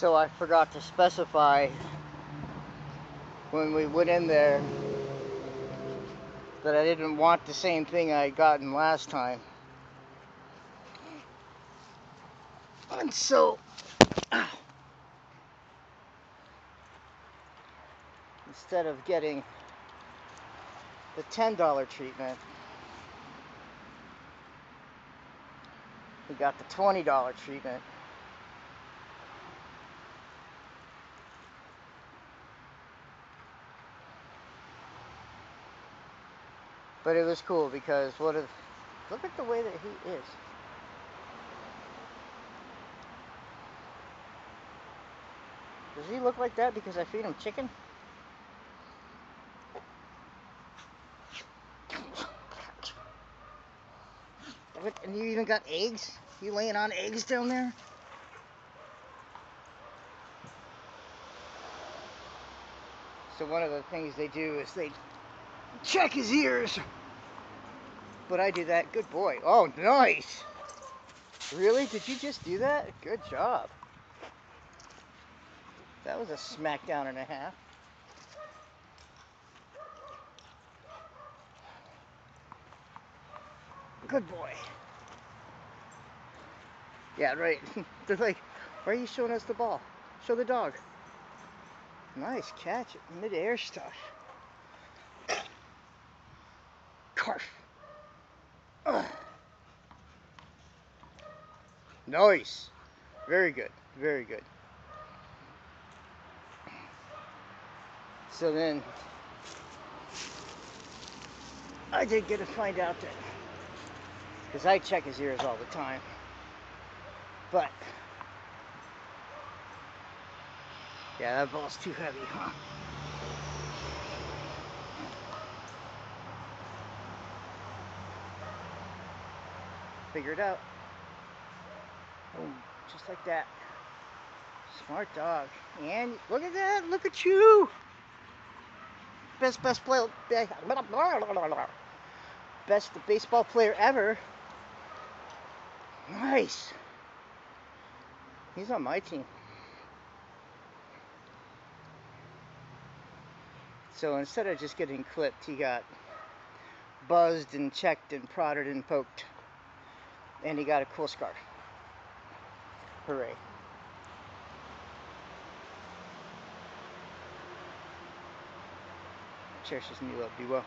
So I forgot to specify when we went in there that I didn't want the same thing I had gotten last time. And so, instead of getting the $10 treatment, we got the $20 treatment. But it was cool because what if look at the way that he is. Does he look like that because I feed him chicken? And you even got eggs? You laying on eggs down there? So one of the things they do is they check his ears. But I do that. Good boy. Oh, nice. Really? Did you just do that? Good job. That was a smackdown and a half. Good boy. Yeah, right. They're like, why are you showing us the ball? Show the dog. Nice catch. Mid-air stuff. Ugh. Nice. Very good. Very good. So then, I did get to find out that, because I check his ears all the time, but, yeah, that ball's too heavy, huh? Figure it out. Boom, just like that. Smart dog. And look at that, look at you best best player best baseball player ever. Nice. He's on my team. So instead of just getting clipped, he got buzzed and checked and prodded and poked. And he got a cool scarf. Hooray. cherishes new love. Be well.